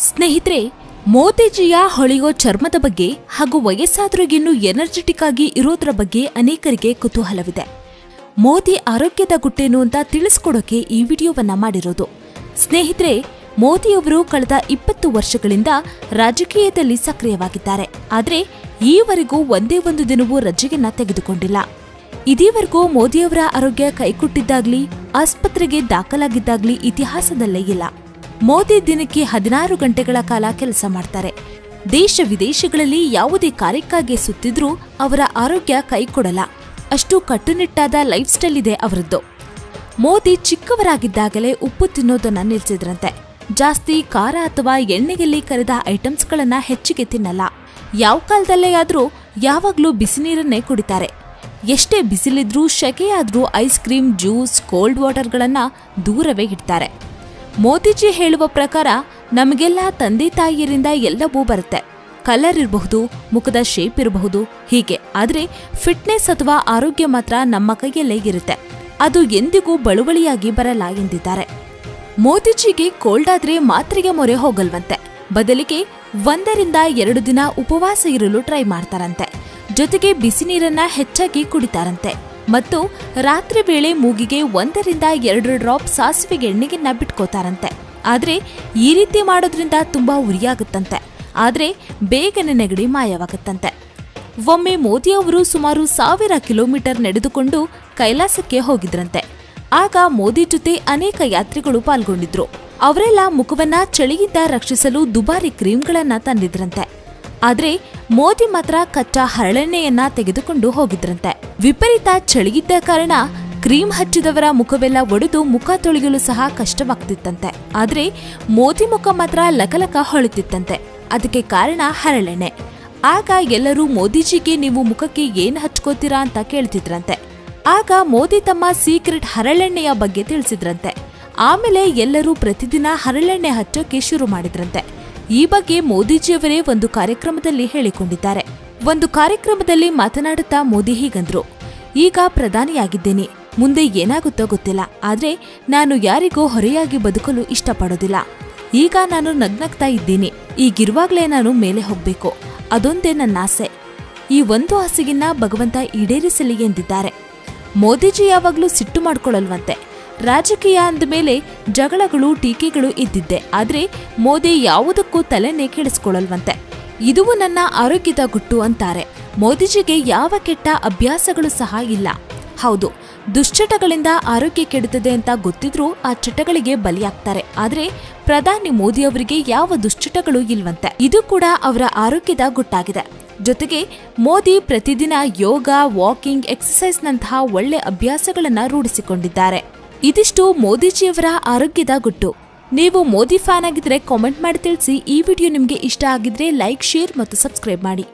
ಸ್ನೇಹಿತರೆ ಮೋದಿಜಿಯ ಹೊಳೆಯೋ ಚರ್ಮದ ಬಗ್ಗೆ ಹಾಗೂ ವಯಸ್ಸಾದ್ರಿಗಿನ್ನೂ ಎನರ್ಜೆಟಿಕ್ ಆಗಿ ಇರೋದ್ರ ಬಗ್ಗೆ ಅನೇಕರಿಗೆ ಕುತೂಹಲವಿದೆ. ಮೋದಿ ಆರೋಗ್ಯದ ಗುಟ್ಟೇನು ಅಂತ ತಿಳಿಸ್ಕೊಡೋಕೆ ಈ ವಿಡಿಯೋವನ್ನ ಮಾಡಿರೋದು. ಸ್ನೇಹಿತರೆ ಮೋದಿಯವರು ಕಳೆದ ಇಪ್ಪತ್ತು ವರ್ಷಗಳಿಂದ ರಾಜಕೀಯದಲ್ಲಿ ಸಕ್ರಿಯವಾಗಿದ್ದಾರೆ. ಆದರೆ, ಈವರೆಗೂ ಒಂದೇ ಒಂದು ದಿನವೂ ರಜೆಯನ್ನ ತೆಗೆದುಕೊಂಡಿಲ್ಲ. ಇದೀವರೆಗೂ ಮೋದಿಯವರ ಆರೋಗ್ಯ ಕೈಕೊಟ್ಟಿದ್ದಾಗ್ಲಿ, ಆಸ್ಪತ್ರೆಗೆ ದಾಖಲಾಗಿದ್ದಾಗ್ಲಿ ಇತಿಹಾಸದಲ್ಲೇ ಇಲ್ಲ. ಮೋದಿ ದಿನಕ್ಕೆ ಹದಿನಾರು ಗಂಟೆಗಳ ಕಾಲ ಕೆಲಸ ಮಾಡ್ತಾರೆ. ದೇಶ ವಿದೇಶಗಳಲ್ಲಿ ಯಾವುದೇ ಕಾರ್ಯಕ್ಕಾಗಿ ಸುತ್ತಿದ್ರೂ ಅವರ ಆರೋಗ್ಯ ಕೈಕೊಡಲ್ಲ. ಅಷ್ಟು ಕಟ್ಟುನಿಟ್ಟಾದ ಲೈಫ್ ಸ್ಟೈಲ್ ಇದೆ ಅವರದ್ದು. ಮೋದಿ ಚಿಕ್ಕವರಾಗಿದ್ದಾಗಲೇ ಉಪ್ಪು ತಿನ್ನೋದನ್ನ ನಿಲ್ಲಿಸಿದ್ರಂತೆ ಜಾಸ್ತಿ ಖಾರ ಅಥವಾ ಎಣ್ಣೆಯಲ್ಲಿ ಕರೆದ ಐಟಮ್ಸ್ಗಳನ್ನ ಹೆಚ್ಚಿಗೆ ತಿನ್ನಲ್ಲ. ಯಾವ ಕಾಲದಲ್ಲೇ ಆದ್ರೂ ಯಾವಾಗ್ಲೂ ಬಿಸಿ ನೀರನ್ನೇ ಕುಡಿತಾರೆ. ಎಷ್ಟೇ ಬಿಸಿಲಿದ್ರೂ ಶೆಕೆಯಾದ್ರೂ ಐಸ್ ಕ್ರೀಮ್ ಜ್ಯೂಸ್ ಕೋಲ್ಡ್ ವಾಟರ್ಗಳನ್ನ ದೂರವೇ ಇಡ್ತಾರೆ. ಮೋದಿಜಿ ಹೇಳುವ ಪ್ರಕಾರ ನಮಗೆಲ್ಲ ತಂದೆ ತಾಯಿಯರಿಂದ ಎಲ್ಲವೂ ಬರುತ್ತೆ. ಕಲರ್ ಇರಬಹುದು, ಮುಖದ ಶೇಪ್ ಇರಬಹುದು, ಹೀಗೆ. ಆದರೆ ಫಿಟ್ನೆಸ್ ಅಥವಾ ಆರೋಗ್ಯ ಮಾತ್ರ ನಮ್ಮ ಕೈಯಲ್ಲೇ ಇರುತ್ತೆ. ಅದು ಎಂದಿಗೂ ಬಳುವಳಿಯಾಗಿ ಬರಲ್ಲ ಎಂದಿದ್ದಾರೆ. ಮೋದಿಜಿಗೆ ಕೋಲ್ಡ್ ಆದ್ರೆ ಮಾತ್ರೆಗೆ ಮೊರೆ ಹೋಗಲ್ವಂತೆ. ಬದಲಿಗೆ ಒಂದರಿಂದ ಎರಡು ದಿನ ಉಪವಾಸ ಇರಲು ಟ್ರೈ ಮಾಡ್ತಾರಂತೆ. ಜೊತೆಗೆ ಬಿಸಿ ನೀರನ್ನ ಹೆಚ್ಚಾಗಿ ಕುಡಿತಾರಂತೆ. ಮತ್ತು ರಾತ್ರಿ ವೇಳೆ ಮೂಗಿಗೆ ಒಂದರಿಂದ ಎರಡು ಡ್ರಾಪ್ ಸಾಸಿವೆಗೆ ಎಣ್ಣೆಗೆನ್ನ ಬಿಟ್ಕೋತಾರಂತೆ ಆದರೆ ಈ ರೀತಿ ಮಾಡೋದ್ರಿಂದ ತುಂಬಾ ಉರಿಯಾಗುತ್ತಂತೆ. ಆದರೆ ಬೇಗನೆ ನೆಗಡಿ ಮಾಯವಾಗುತ್ತಂತೆ. ಒಮ್ಮೆ ಮೋದಿ ಅವರು ಸುಮಾರು ಸಾವಿರ ಕಿಲೋಮೀಟರ್ ನಡೆದುಕೊಂಡು ಕೈಲಾಸಕ್ಕೆ ಹೋಗಿದ್ರಂತೆ. ಆಗ ಮೋದಿ ಜೊತೆ ಅನೇಕ ಯಾತ್ರಿಗಳು ಪಾಲ್ಗೊಂಡಿದ್ರು. ಅವರೆಲ್ಲ ಮುಖವನ್ನ ಚಳಿಯಿಂದ ರಕ್ಷಿಸಲು ದುಬಾರಿ ಕ್ರೀಮ್ಗಳನ್ನ ತಂದಿದ್ರಂತೆ. ಆದ್ರೆ ಮೋದಿ ಮಾತ್ರ ಕಚ್ಚಾ ಹರಳೆಣ್ಣೆಯನ್ನ ತೆಗೆದುಕೊಂಡು ಹೋಗಿದ್ರಂತೆ. ವಿಪರೀತ ಚಳಿಗಿದ್ದ ಕಾರಣ ಕ್ರೀಮ್ ಹಚ್ಚಿದವರ ಮುಖವೆಲ್ಲ ಒಡೆದು ಮುಖ ತೊಳೆಯಲು ಸಹ ಕಷ್ಟವಾಗ್ತಿತ್ತಂತೆ. ಆದ್ರೆ ಮೋದಿ ಮುಖ ಮಾತ್ರ ಲಕಲಕ ಹೊಳಿತಿತ್ತಂತೆ ಅದಕ್ಕೆ ಕಾರಣ ಹರಳೆಣ್ಣೆ. ಆಗ ಎಲ್ಲರೂ ಮೋದಿಜಿಗೆ ನೀವು ಮುಖಕ್ಕೆ ಏನ್ ಹಚ್ಕೋತೀರಾ ಅಂತ ಕೇಳ್ತಿದ್ರಂತೆ. ಆಗ ಮೋದಿ ತಮ್ಮ ಸೀಕ್ರೆಟ್ ಹರಳೆಣ್ಣೆಯ ಬಗ್ಗೆ ತಿಳಿಸಿದ್ರಂತೆ. ಆಮೇಲೆ ಎಲ್ಲರೂ ಪ್ರತಿದಿನ ಹರಳೆಣ್ಣೆ ಹಚ್ಚೋಕೆ ಶುರು ಮಾಡಿದ್ರಂತೆ. ಈ ಬಗ್ಗೆ ಮೋದಿಜಿಯವರೇ ಒಂದು ಕಾರ್ಯಕ್ರಮದಲ್ಲಿ ಹೇಳಿಕೊಂಡಿದ್ದಾರೆ. ಒಂದು ಕಾರ್ಯಕ್ರಮದಲ್ಲಿ ಮಾತನಾಡುತ್ತಾ ಮೋದಿ ಹೀಗಂದ್ರು, ಈಗ ಪ್ರಧಾನಿಯಾಗಿದ್ದೇನೆ, ಮುಂದೆ ಏನಾಗುತ್ತೋ ಗೊತ್ತಿಲ್ಲ, ಆದರೆ ನಾನು ಯಾರಿಗೂ ಹೊರೆಯಾಗಿ ಬದುಕಲು ಇಷ್ಟಪಡೋದಿಲ್ಲ. ಈಗ ನಾನು ನಗ್ನಗ್ತಾ ಇದ್ದೀನಿ, ಈಗಿರುವಾಗಲೇ ನಾನು ಮೇಲೆ ಹೋಗ್ಬೇಕು, ಅದೊಂದೇ ನನ್ನ ಆಸೆ. ಈ ಒಂದು ಆಸೆಗಿನ್ನ ಭಗವಂತ ಈಡೇರಿಸಲಿ ಎಂದಿದ್ದಾರೆ. ಮೋದಿಜಿ ಯಾವಾಗಲೂ ಸಿಟ್ಟು ಮಾಡ್ಕೊಳ್ಳಲ್ವಂತೆ. ರಾಜಕೀಯ ಅಂದ ಮೇಲೆ ಜಗಳಗಳು, ಟೀಕೆಗಳು ಇದ್ದಿದ್ದೆ. ಆದರೆ ಮೋದಿ ಯಾವುದಕ್ಕೂ ತಲೆನೇ ಕೆಡಿಸ್ಕೊಳ್ಳಲ್ವಂತೆ ಇದು ನನ್ನ ಆರೋಗ್ಯದ ಗುಟ್ಟು ಅಂತಾರೆ. ಮೋದಿಜಿಗೆ ಯಾವ ಕೆಟ್ಟ ಅಭ್ಯಾಸಗಳು ಸಹ ಇಲ್ಲ. ಹೌದು, ದುಶ್ಚಟಗಳಿಂದ ಆರೋಗ್ಯ ಕೆಡುತ್ತದೆ ಅಂತ ಗೊತ್ತಿದ್ರೂ ಆ ಚಟಗಳಿಗೆ ಬಲಿಯಾಗ್ತಾರೆ. ಆದರೆ ಪ್ರಧಾನಿ ಮೋದಿ ಅವರಿಗೆ ಯಾವ ದುಶ್ಚಟಗಳು ಇಲ್ವಂತೆ. ಇದು ಕೂಡ ಅವರ ಆರೋಗ್ಯದ ಗುಟ್ಟಾಗಿದೆ. ಜೊತೆಗೆ ಮೋದಿ ಪ್ರತಿದಿನ ಯೋಗ, ವಾಕಿಂಗ್ ಎಕ್ಸಸೈಸ್ನಂತಹ ಒಳ್ಳೆ ಅಭ್ಯಾಸಗಳನ್ನು ರೂಢಿಸಿಕೊಂಡಿದ್ದಾರೆ. ಇದಿಷ್ಟು ಮೋದಿಜಿಯವರ ಆರೋಗ್ಯದ ಗುಟ್ಟು. ನೀವು ಮೋದಿ ಫ್ಯಾನ್ ಆಗಿದ್ರೆ ಕಾಮೆಂಟ್ ಮಾಡಿ ತಿಳಿಸಿ ಈ ವಿಡಿಯೋ ನಿಮಗೆ ಇಷ್ಟ ಆಗಿದ್ರೆ ಲೈಕ್ ಶೇರ್ ಮತ್ತು ಸಬ್ಸ್ಕ್ರೈಬ್ ಮಾಡಿ.